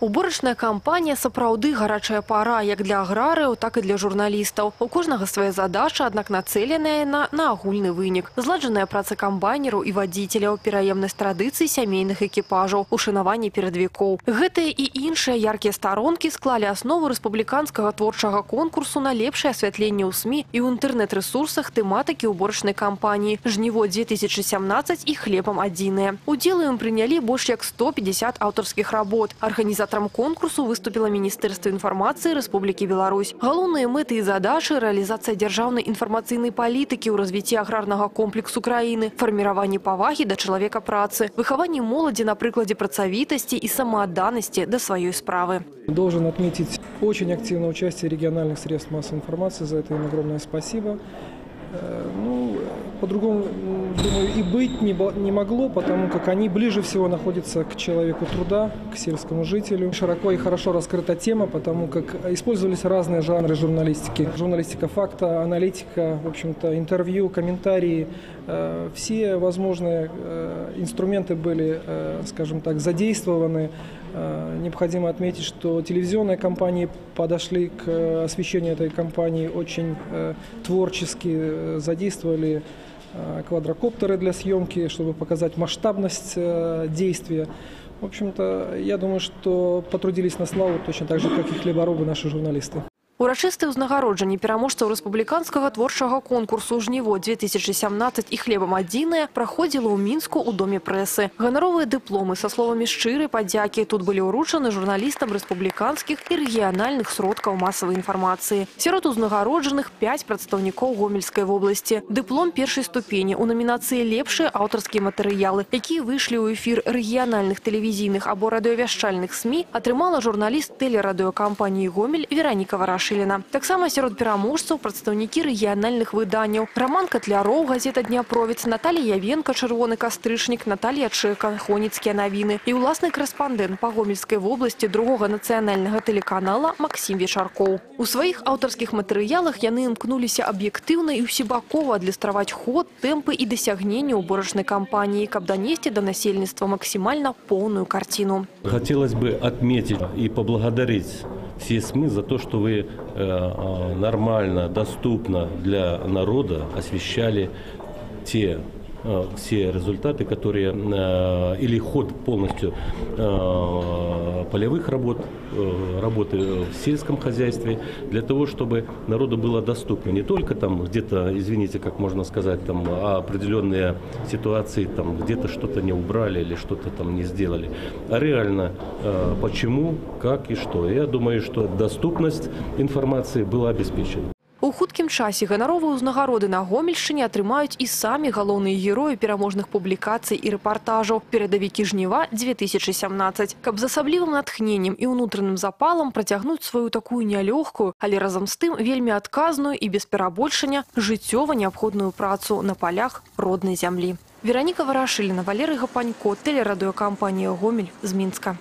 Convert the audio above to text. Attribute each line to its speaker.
Speaker 1: Уборачная кампанія сапраўды гарачая пара як для аграрыяў, так і для журналістаў. У кожнага свая задача, аднак нацэленая яна на агульны вынік. Зладжаная праца камбайнераў і вадзіцеляў, пераемнасць традыцый сямейных экіпажаў, ушанаванне перадвікоў. Гэтыя і іншыя яркія старонкі склалі аснову рэспубліканскага творчага конкурсу на лепшае асвятленне ў СМІ і ў інтэрнэт-рэсурсах тэматыкі уборачнай кампаніі «Жніво 2017» і «Хлебам адзіныя». Удзел ім прынялі больш як 150 аўтарскіх работ. Арганізатар Арганізатарам конкурсу выступила Міністэрства інфармацыі Рэспублікі Беларусь. Галоўныя мэты і задачы рэалізацыя дзяржаўнай інфармацыйнай палітыкі ў развіцці аграрнага комплексу краіны, фарміраванне павагі да чалавека працы, выхаванне моладзі на прыкладзе працавітасці і самаадданасці да сваёй справы.
Speaker 2: Должен отметить очень активное участие региональных средств массовой информации. За это им огромное спасибо. Э, Ну, по-другому, думаю, и быть не, не могло, потому как они ближе всего находятся к человеку труда, к сельскому жителю. Широко и хорошо раскрыта тема, потому как использовались разные жанры журналистики. Журналистика факта, аналитика, в общем-то, интервью, комментарии. Э, Все возможные э, инструменты были, э, скажем так, задействованы. Необходимо отметить, что телевизионные компании подошли к освещению этой компании очень творчески, задействовали квадрокоптеры для съемки, чтобы показать масштабность э, действия. В общем-то, я думаю, что потрудились на славу точно так же, как и хлеборобы наши журналисты.
Speaker 1: Урачыстыя ўзнагароджанні пераможцаў рэспубліканскага творчага конкурсу «Жніво 2017» і «Хлебам адзінае» праходзіла ў Мінску ў Доме прэсы. Ганаровыя дыпломы са словамі шчырай падзякі тут былі ўручаны журналістам рэспубліканскіх і рэгіянальных сродкаў масавай інфармацыі. Сярод узнагароджаных пяць прадстаўнікоў Гомельскай вобласці. Дыплом першай ступені ў намінацыі «Лепшыя аўтарскія матэрыялы», якія выйшлі ў эфір рэгіянальных тэлевізійных або радыёвяшчальных СМІ, атрымала журналіст тэлерадыёкампаніі «Гомель» Вераніка Варашыліна. Таксама сярод пераможцаў прадстаўнікі рэгіянальных выданняў. Раман Катляроў, газета «Дняпровец», Наталья Явенко, «Чырвоны кастрычнік», Наталья Чэка, «Хоніцкія навіны» і ўласны корэспандэнт па Гомельскай вобласці другога нацыянальнага тэлеканала Максім Вечаркоў. У сваіх аўтарскіх матэрыялах яны імкнуліся аб'ектыўна і ўсебакова адлюстраваць ход, тэмпы і дасягнення ўборачнай кампаніі, каб данесці да насельніцтва максімальна поўную карціну.
Speaker 3: Хотелось бы отметить и поблагодарить все СМИ за то, что вы э, э, нормально, доступно для народа освещали те все результаты, которые э, или ход полностью э, полевых работ, э, работы в сельском хозяйстве, для того, чтобы народу было доступно не только там где-то, извините, как можно сказать, там а определенные ситуации, там где-то что-то не убрали или что-то там не сделали, а реально э, почему, как и что. Я думаю, что доступность информации была обеспечена.
Speaker 1: У хуткім часе ганаровыя ўзнагароды на Гомельшчыне атрымаюць і самі галоўныя героі пераможных публікацый і рэпартажаў перадавікі жніва 2017 каб з асаблівым натхненнем і ўнутраным запалам працягнуць сваю такую нялёгкую але разам з тым вельмі адказную і без перабольшання жыццёва неабходную працу на палях роднай зямлі Вераніка Варашыліна Валерый Гапанько тэлерадыёкампанія Гомель з Мінска